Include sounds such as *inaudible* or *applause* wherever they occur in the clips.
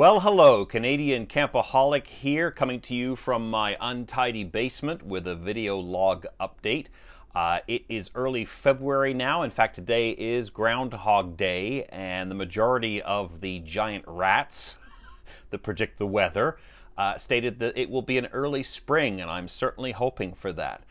Well, hello, Canadian Campaholic here, coming to you from my untidy basement with a video log update. Uh, it is early February now. In fact, today is Groundhog Day, and the majority of the giant rats *laughs* that predict the weather uh, stated that it will be an early spring, and I'm certainly hoping for that.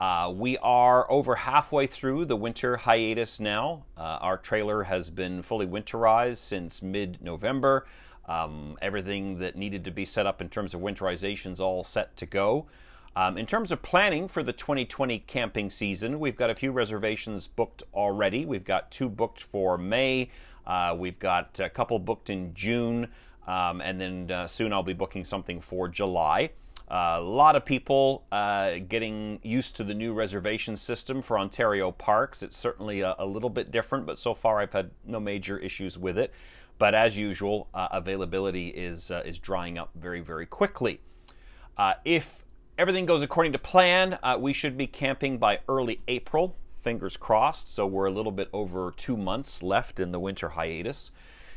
Uh, we are over halfway through the winter hiatus now. Uh, our trailer has been fully winterized since mid November. Um, everything that needed to be set up in terms of winterization is all set to go. Um, in terms of planning for the 2020 camping season, we've got a few reservations booked already. We've got two booked for May. Uh, we've got a couple booked in June, um, and then uh, soon I'll be booking something for July. Uh, a lot of people uh, getting used to the new reservation system for Ontario parks. It's certainly a, a, little bit different, but so far I've had no major issues with it. But as usual, uh, availability is, uh, is drying up very, very quickly. Uh, if everything goes according to plan, uh, we should be camping by early April, fingers crossed. So we're a little bit over two months left in the winter hiatus.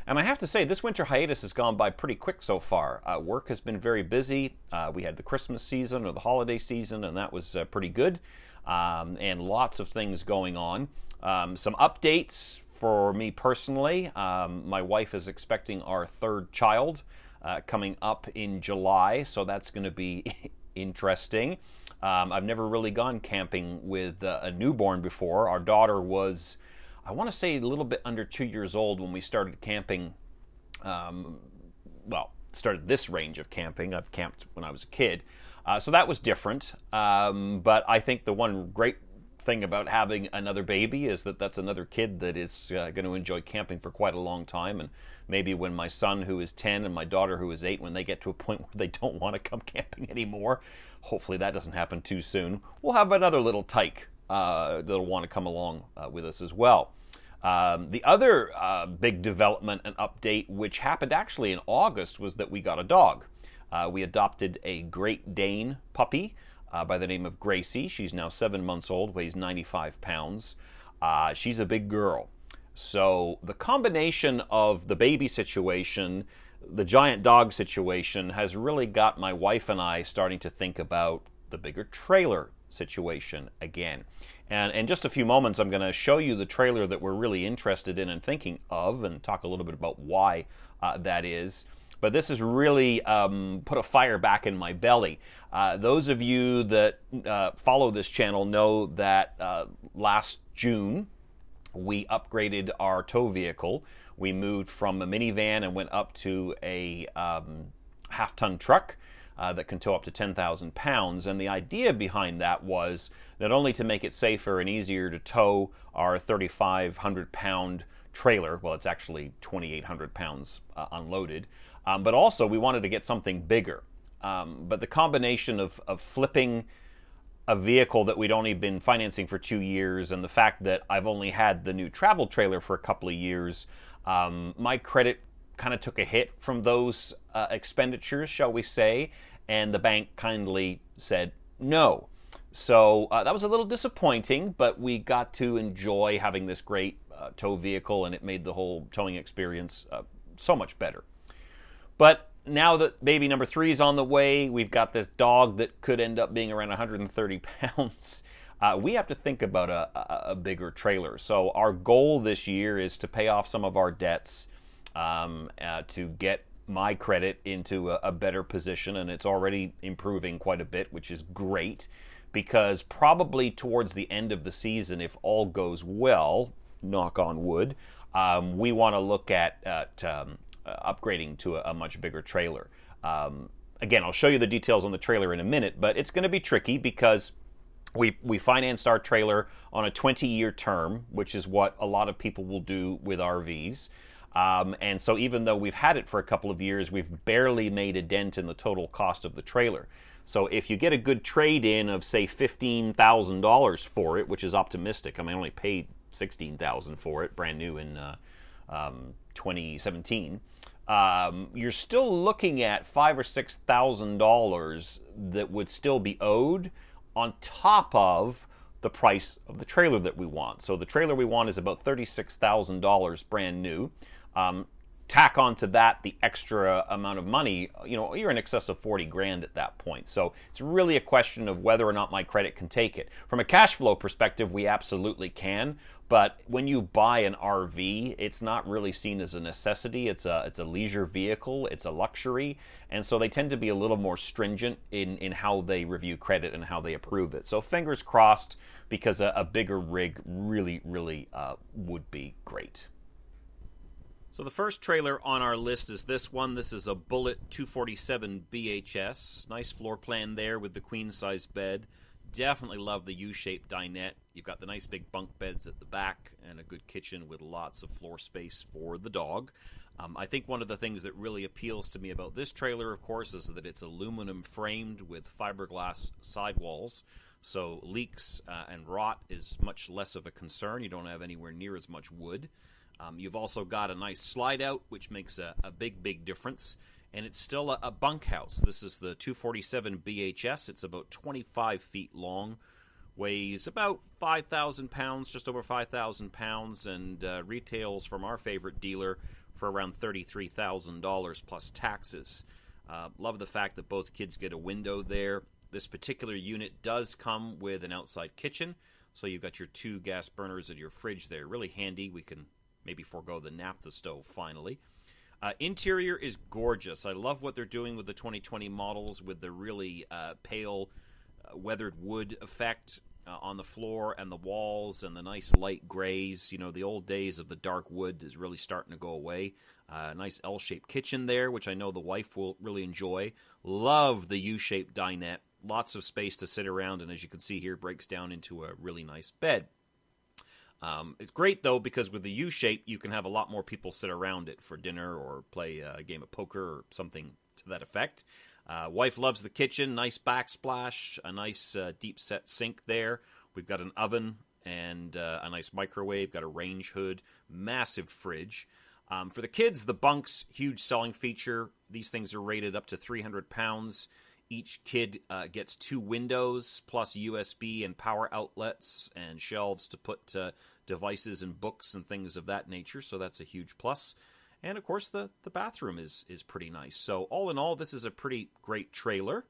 And I have to say, this winter hiatus has gone by pretty quick so far. Uh, work has been very busy. Uh, we had the Christmas season or the holiday season, and that was uh, pretty good. Um, and lots of things going on. Um, some updates for me personally, um, my wife is expecting our third child uh, coming up in July, so that's going to be *laughs* interesting. Um, I've never really gone camping with uh, a newborn before. Our daughter was, I want to say, a little bit under two years old when we started camping. Um, well, started this range of camping. I've camped when I was a kid. Uh, so that was different. Um, but I think the one great thing about having another baby is that that's another kid that is uh, going to enjoy camping for quite a long time. And maybe when my son, who is 10, and my daughter, who is 8, when they get to a point *laughs* where they don't want to come camping anymore, hopefully that doesn't happen too soon, we'll have another little tyke uh, that'll want to come along uh, with us as well. Um, the other uh, big development and update, which happened actually in August, was that we got a dog. Uh, we adopted a Great Dane puppy uh, by the name of Gracie. She's now seven months old, weighs 95 pounds. Uh, she's a big girl. So the combination of the baby situation, the giant dog situation, has really got my wife and I starting to think about the bigger trailer situation again. And in just a few moments, I'm going to show you the trailer that we're really interested in and thinking of and talk a little bit about why uh, that is but this has really um, put a fire back in my belly. Uh, those of you that uh, follow this channel know that uh, last June we upgraded our tow vehicle. We moved from a minivan and went up to a um, half ton truck. Uh, that can tow up to 10,000 pounds. And the idea behind that was not only to make it safer and easier to tow our 3,500 pound trailer, well, it's actually 2,800 pounds uh, unloaded, um, but also, we wanted to get something bigger. Um, but the combination of, of flipping a vehicle that we'd only been financing for two years and the fact that I've only had the new travel trailer for a couple of years, um, my credit kind of took a hit from those uh, expenditures, shall we say, and the bank kindly said no. So uh, that was a little disappointing, but we got to enjoy having this great uh, tow vehicle, and it made the whole towing experience uh, so much better. But now that baby number three is on the way, we've got this dog that could end up being around 130 *laughs* pounds. Uh, we have to think about a, a, a, bigger trailer. So our goal this year is to pay off some of our debts, um, uh, to get my credit into a, a, better position, and it's already improving quite a bit, which is great. Because probably towards the end of the season, if all goes well, knock on wood, um, we want to look at, at um, upgrading to a, a, much bigger trailer. Um, again, I'll show you the details on the trailer in a minute, but it's going to be tricky because we we financed our trailer on a 20-year term, which is what a lot of people will do with RVs. Um, and so even though we've had it for a couple of years, we've barely made a dent in the total cost of the trailer. So if you get a good trade in of say $15,000 for it, which is optimistic, I mean I only paid 16,000 for it, brand new in uh, um, 2017, um, you're still looking at five or six thousand dollars that would still be owed on top of the price of the trailer that we want. So the trailer we want is about thirty-six thousand dollars brand new. Um, tack onto that the extra amount of money, you know, you're in excess of 40 grand at that point. So it's really a question of whether or not my credit can take it. From a cash flow perspective, we absolutely can. But when you buy an RV, it's not really seen as a necessity. It's a it's a leisure vehicle. It's a luxury, and so they tend to be a little more stringent in in how they review credit and how they approve it. So fingers crossed, because a, a bigger rig really really uh, would be great. So the first trailer on our list is this one. This is a Bullet 247 BHS. Nice floor plan there with the queen size bed. Definitely love the U-shaped dinette. You've got the nice big bunk beds at the back and a good kitchen with lots of floor space for the dog. Um, I think one of the things that really appeals to me about this trailer, of course, is that it's aluminum framed with fiberglass sidewalls. So leaks uh, and rot is much less of a concern. You don't have anywhere near as much wood. Um, you've also got a nice slide out, which makes a, a big, big difference and it's still a, a bunkhouse. This is the 247 BHS. It's about 25 feet long, weighs about 5,000 pounds, just over 5,000 pounds, and uh, retails from our favorite dealer for around $33,000 plus taxes. Uh, love the fact that both kids get a window there. This particular unit does come with an outside kitchen, so you've got your two gas burners and your fridge there. Really handy. We can maybe forego the naphtha stove finally. Uh, interior is gorgeous. I love what they're doing with the 2020 models with the really uh, pale uh, weathered wood effect uh, on the floor and the walls and the nice light grays. You know, the old days of the dark wood is really starting to go away. Uh, nice L shaped kitchen there, which I know the wife will really enjoy. Love the U shaped dinette. Lots of space to sit around, and as you can see here, breaks down into a really nice bed. Um, it's great though because with the U shape, you can have a lot more people sit around it for dinner or play a game of poker or something to that effect. Uh, wife loves the kitchen, nice backsplash, a nice uh, deep set sink there. We've got an oven and uh, a nice microwave, got a range hood, massive fridge. Um, for the kids, the bunks, huge selling feature. These things are rated up to 300 pounds. Each kid uh, gets two windows plus USB and power outlets and shelves to put uh, devices and books and things of that nature. So that's a huge plus. And of course, the, the bathroom is, is pretty nice. So, all in all, this is a pretty great trailer.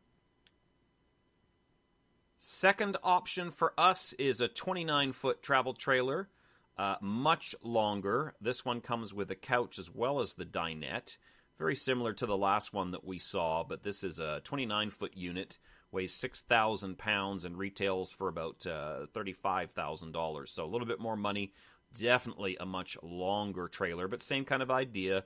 Second option for us is a 29 foot travel trailer, uh, much longer. This one comes with a couch as well as the dinette. Very similar to the last one that we saw, but this is a 29 foot unit, weighs 6,000 pounds, and retails for about uh, $35,000. So a little bit more money. Definitely a much longer trailer, but same kind of idea.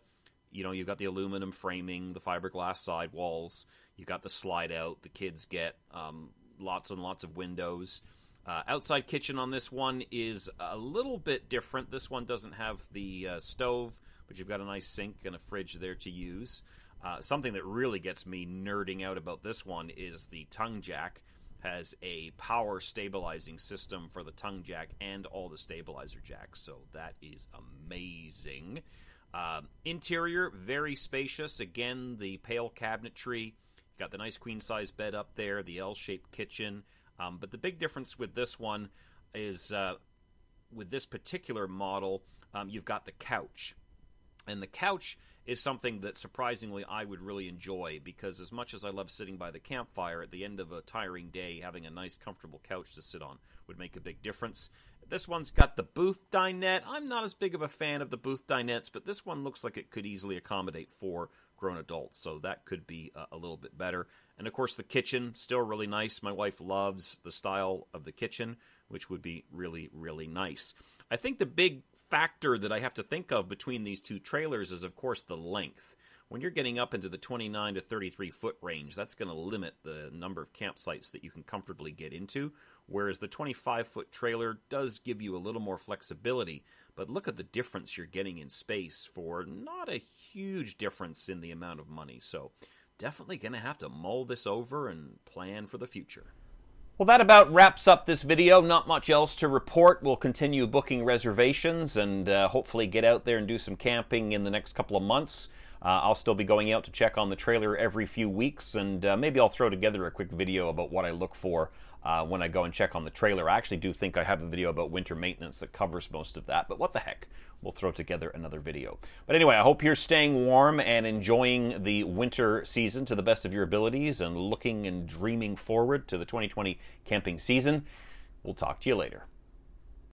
You know, you've got the aluminum framing, the fiberglass sidewalls, you've got the slide out. The kids get um, lots and lots of windows. Uh, outside kitchen on this one is a little bit different. This one doesn't have the uh, stove but you've got a nice sink and a fridge there to use. Uh, something that really gets me nerding out about this one is the tongue jack has a power stabilizing system for the tongue jack and all the stabilizer jacks, so that is amazing. Uh, interior, very spacious. Again, the pale cabinetry. Got the nice queen size bed up there, the L shaped kitchen. Um, but the big difference with this one is uh, with this particular model, um, you've got the couch. And the couch is something that surprisingly I would really enjoy because as much as I love sitting by the campfire at the end of a tiring day, having a nice comfortable couch to sit on would make a big difference. This one's got the booth dinette. I'm not as big of a fan of the booth dinettes, but this one looks like it could easily accommodate four grown adults, so that could be a, little bit better. And of course, the kitchen still really nice. My wife loves the style of the kitchen, which would be really, really nice. I think the big factor that I have to think of between these two trailers is, of course, the length. When you're getting up into the 29 to 33 foot range, that's going to limit the number of campsites that you can comfortably get into. Whereas the 25 foot trailer does give you a little more flexibility. But look at the difference you're getting in space for not a huge difference in the amount of money. So, definitely going to have to mull this over and plan for the future. Well, that about wraps up this video. Not much else to report. We'll continue booking reservations and uh, hopefully get out there and do some camping in the next couple of months. Uh, I'll still be going out to check on the trailer every few weeks, and uh, maybe I'll throw together a quick video about what I look for uh, when I go and check on the trailer. I actually do think I have a video about winter maintenance that covers most of that, but what the heck? We'll throw together another video. But anyway, I hope you're staying warm and enjoying the winter season to the best of your abilities and looking and dreaming forward to the 2020 camping season. We'll talk to you later.